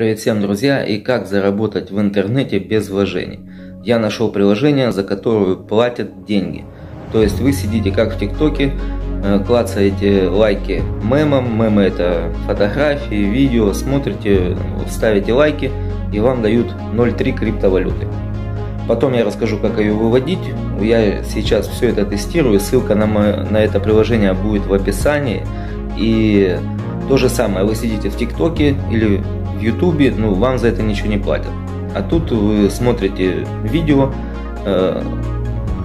Привет всем, друзья! И как заработать в интернете без вложений? Я нашел приложение, за которое платят деньги. То есть вы сидите как в ТикТоке, э, клацаете лайки мемам, мемы это фотографии, видео, смотрите, ставите лайки и вам дают 0,3 криптовалюты. Потом я расскажу, как ее выводить. Я сейчас все это тестирую. Ссылка на, на это приложение будет в описании. И то же самое, вы сидите в ТикТоке или в Ютубе, ну, вам за это ничего не платят. А тут вы смотрите видео, э,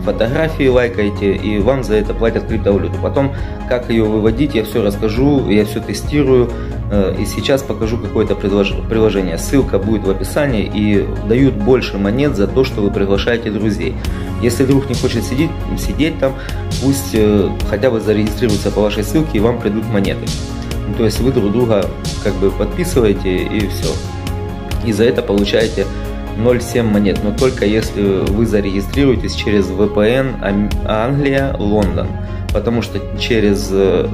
фотографии лайкаете, и вам за это платят криптовалюту. Потом, как ее выводить, я все расскажу, я все тестирую, э, и сейчас покажу какое-то приложение. Ссылка будет в описании, и дают больше монет за то, что вы приглашаете друзей. Если друг не хочет сидеть, сидеть там, пусть э, хотя бы зарегистрируется по вашей ссылке, и вам придут монеты. Ну, то есть вы друг друга как бы подписываете и все. И за это получаете 0,7 монет, но только если вы зарегистрируетесь через VPN Англия, Лондон. Потому что через э,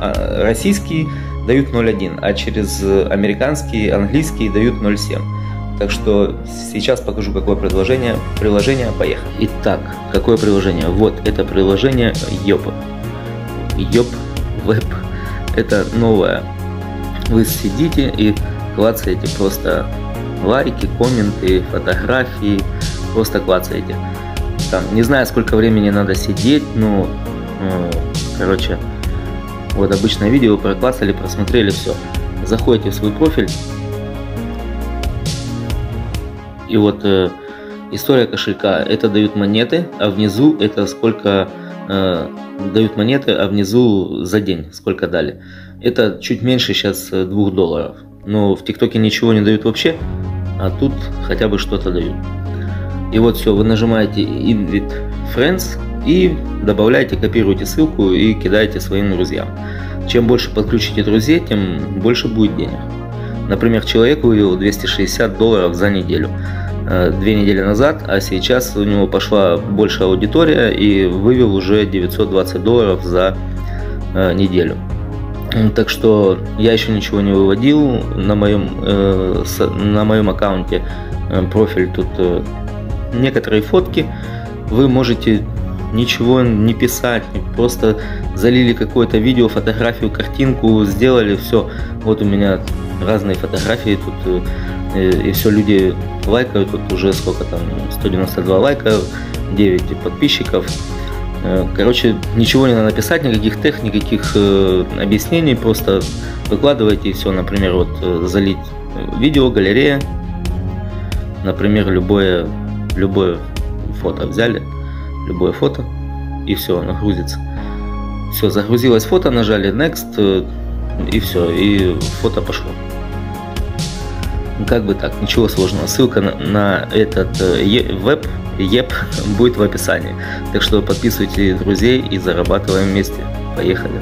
а, российский дают 0,1, а через американский, английский дают 0,7. Так что сейчас покажу, какое приложение. Приложение, поехали. Итак, какое приложение? Вот это приложение Yop. Yop Web это новое. Вы сидите и клацаете просто лайки, комменты, фотографии, просто клацаете. Там, не знаю, сколько времени надо сидеть, но, ну, короче, вот обычное видео проклацали, просмотрели, все. Заходите в свой профиль, и вот э, история кошелька, это дают монеты, а внизу это сколько э, дают монеты, а внизу за день сколько дали. Это чуть меньше сейчас 2 э, долларов. Но в ТикТоке ничего не дают вообще, а тут хотя бы что-то дают. И вот все, вы нажимаете Invite Friends и добавляете, копируете ссылку и кидаете своим друзьям. Чем больше подключите друзей, тем больше будет денег. Например, человек вывел 260 долларов за неделю. Э, две недели назад, а сейчас у него пошла большая аудитория и вывел уже 920 долларов за э, неделю. Так что я еще ничего не выводил на моем, э, на моем аккаунте профиль тут некоторые фотки. Вы можете ничего не писать, просто залили какое-то видео, фотографию, картинку, сделали, все. Вот у меня разные фотографии тут и, все люди лайкают, вот уже сколько там, 192 лайка, 9 подписчиков. Э, короче, ничего не надо написать, никаких тех, никаких э, объяснений, просто выкладывайте и все. Например, вот э, залить видео, галерея, например, любое, любое фото взяли, любое фото, и все, нагрузится. Все, загрузилось фото, нажали Next, и все, и фото пошло. Как бы так, ничего сложного. Ссылка на, на этот э, веб, ЕП будет в описании. Так что подписывайте друзей и зарабатываем вместе. Поехали.